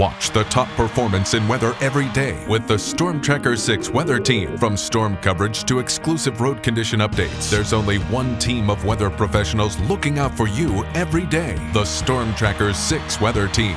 Watch the top performance in weather every day with the Storm Tracker 6 weather team. From storm coverage to exclusive road condition updates, there's only one team of weather professionals looking out for you every day. The Storm Tracker 6 weather team.